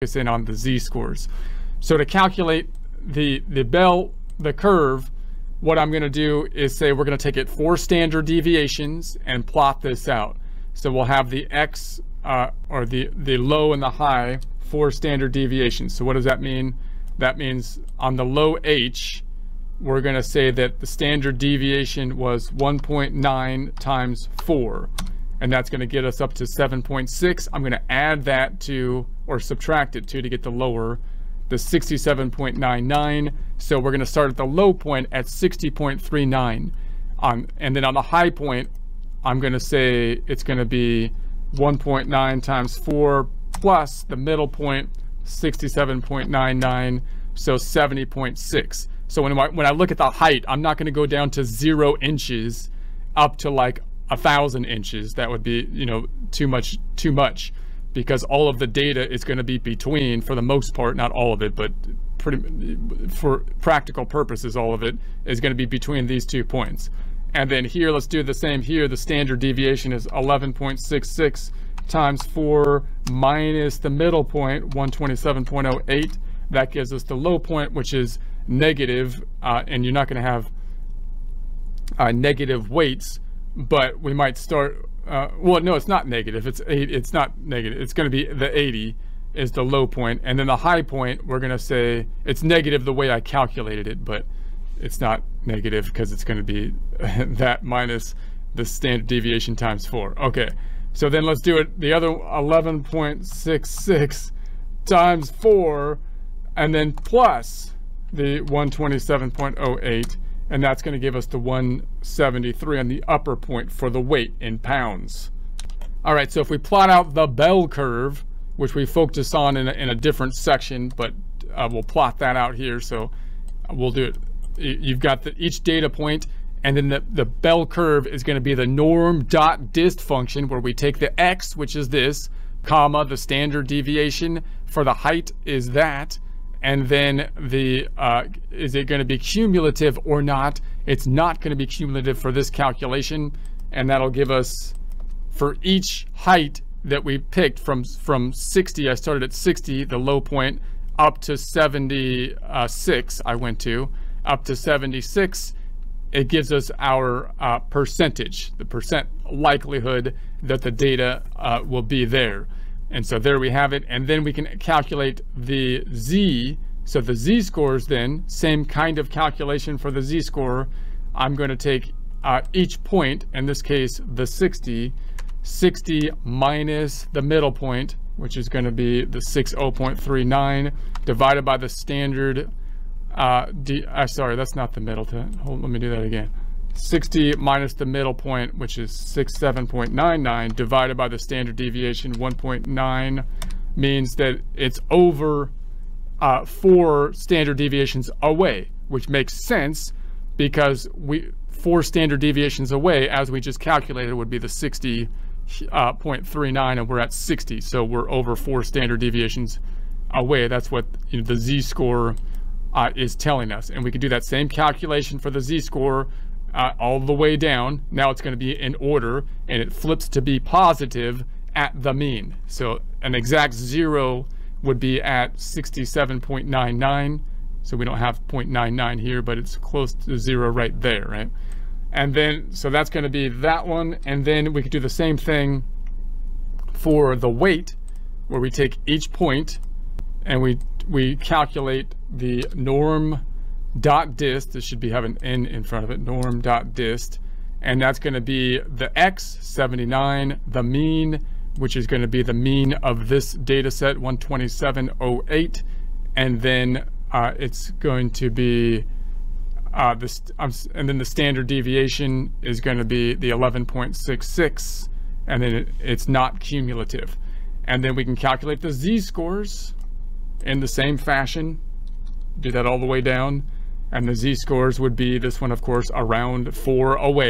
focus in on the z-scores. So to calculate the, the bell, the curve, what I'm going to do is say we're going to take it four standard deviations and plot this out. So we'll have the x uh, or the, the low and the high four standard deviations. So what does that mean? That means on the low h, we're going to say that the standard deviation was 1.9 times 4 and that's going to get us up to 7.6. I'm going to add that to, or subtract it to, to get the lower, the 67.99. So we're going to start at the low point at 60.39. Um, and then on the high point, I'm going to say it's going to be 1.9 times 4 plus the middle point, 67.99, so 70.6. So when I, when I look at the height, I'm not going to go down to zero inches up to like a thousand inches, that would be, you know, too much, too much because all of the data is going to be between, for the most part, not all of it, but pretty, for practical purposes, all of it is going to be between these two points. And then here, let's do the same here. The standard deviation is 11.66 times 4 minus the middle point, 127.08. That gives us the low point, which is negative, uh, and you're not going to have uh, negative weights but we might start, uh, well, no, it's not negative. It's eight, it's not negative. It's going to be the 80 is the low. And then the high point, we're going to say it's negative the way I calculated it, but it's not negative because it's going to be that minus the standard deviation times four. Okay. So then let's do it the other 11.66 times four and then plus the 127.08 and that's going to give us the 173 on the upper point for the weight in pounds. All right, so if we plot out the bell curve, which we focus on in a, in a different section, but uh, we'll plot that out here. So we'll do it. You've got the, each data point, and then the, the bell curve is going to be the norm dot dist function, where we take the x, which is this, comma, the standard deviation for the height is that, and then the uh, is it going to be cumulative or not? It's not going to be cumulative for this calculation, and that'll give us for each height that we picked from from 60. I started at 60, the low point, up to 76. I went to up to 76. It gives us our uh, percentage, the percent likelihood that the data uh, will be there. And so there we have it. And then we can calculate the Z. So the Z scores then, same kind of calculation for the Z score. I'm going to take uh, each point, in this case, the 60, 60 minus the middle point, which is going to be the 60.39, divided by the standard, uh, D, uh, sorry, that's not the middle. Hold, let me do that again. 60 minus the middle point, which is 67.99, divided by the standard deviation 1.9, means that it's over uh, four standard deviations away, which makes sense because we four standard deviations away, as we just calculated, would be the 60.39, uh, and we're at 60, so we're over four standard deviations away. That's what you know, the z-score uh, is telling us. And we can do that same calculation for the z-score uh, all the way down. Now it's going to be in order, and it flips to be positive at the mean. So an exact zero would be at 67.99. So we don't have 0.99 here, but it's close to zero right there, right? And then, so that's going to be that one. And then we could do the same thing for the weight, where we take each point and we we calculate the norm dot dist, this should be have an n in front of it, norm dot dist, and that's going to be the x, 79, the mean, which is going to be the mean of this data set, 127.08, and then uh, it's going to be uh, this, um, and then the standard deviation is going to be the 11.66, and then it, it's not cumulative. And then we can calculate the z-scores in the same fashion, do that all the way down. And the z-scores would be this one, of course, around four away.